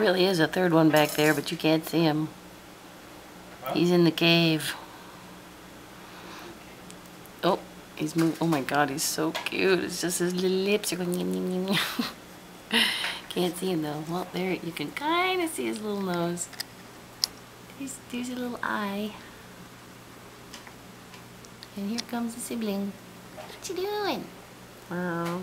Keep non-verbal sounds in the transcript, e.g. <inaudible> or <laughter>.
really is a third one back there, but you can't see him. He's in the cave. Oh, he's moving. Oh my god, he's so cute. It's just his little lips are going. Yum, yum, yum. <laughs> Can't see him though. Well, there you can kind of see his little nose. There's, there's a little eye. And here comes the sibling. What you doing? Wow.